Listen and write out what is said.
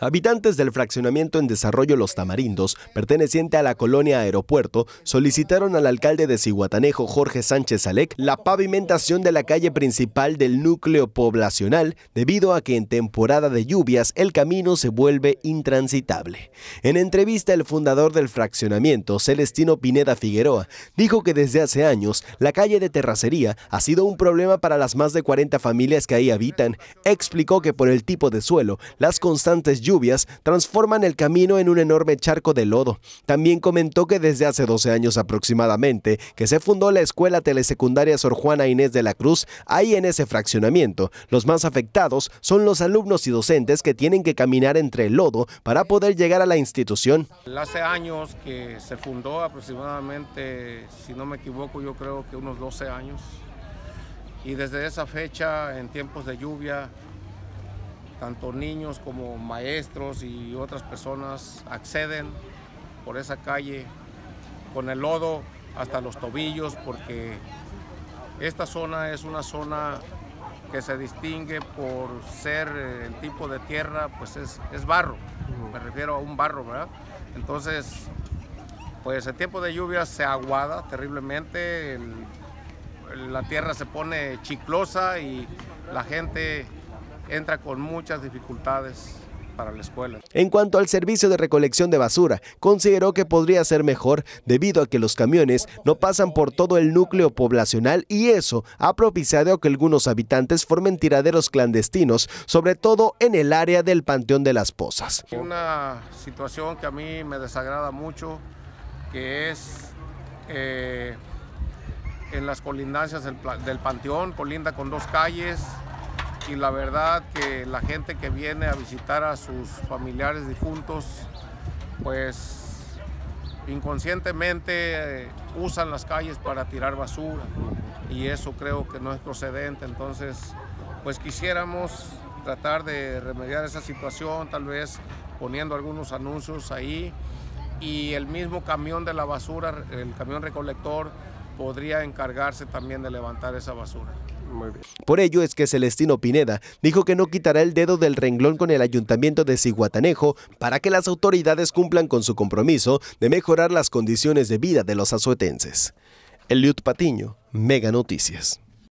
Habitantes del fraccionamiento en desarrollo Los Tamarindos, perteneciente a la colonia Aeropuerto, solicitaron al alcalde de Ciguatanejo, Jorge Sánchez Alec, la pavimentación de la calle principal del núcleo poblacional debido a que en temporada de lluvias el camino se vuelve intransitable. En entrevista, el fundador del fraccionamiento, Celestino Pineda Figueroa, dijo que desde hace años la calle de terracería ha sido un problema para las más de 40 familias que ahí habitan. Explicó que por el tipo de suelo, las constantes transforman el camino en un enorme charco de lodo. También comentó que desde hace 12 años aproximadamente que se fundó la escuela telesecundaria Sor Juana Inés de la Cruz, ahí en ese fraccionamiento. Los más afectados son los alumnos y docentes que tienen que caminar entre el lodo para poder llegar a la institución. Hace años que se fundó aproximadamente, si no me equivoco, yo creo que unos 12 años. Y desde esa fecha, en tiempos de lluvia, tanto niños como maestros y otras personas acceden por esa calle con el lodo hasta los tobillos porque esta zona es una zona que se distingue por ser eh, el tipo de tierra, pues es, barro, me refiero a un barro, ¿verdad? Entonces, pues el tiempo de lluvia se aguada terriblemente, la tierra se pone chiclosa y la gente entra con muchas dificultades para la escuela. En cuanto al servicio de recolección de basura, consideró que podría ser mejor debido a que los camiones no pasan por todo el núcleo poblacional y eso ha propiciado que algunos habitantes formen tiraderos clandestinos, sobre todo en el área del Panteón de las Pozas. Una situación que a mí me desagrada mucho, que es eh, en las colindancias del, del Panteón, colinda con dos calles, y la verdad que la gente que viene a visitar a sus familiares difuntos, pues inconscientemente eh, usan las calles para tirar basura y eso creo que no es procedente. Entonces, pues quisiéramos tratar de remediar esa situación, tal vez poniendo algunos anuncios ahí y el mismo camión de la basura, el camión recolector, podría encargarse también de levantar esa basura. Por ello es que Celestino Pineda dijo que no quitará el dedo del renglón con el ayuntamiento de Ciguatanejo para que las autoridades cumplan con su compromiso de mejorar las condiciones de vida de los azuetenses. Eliud Patiño, Mega Noticias.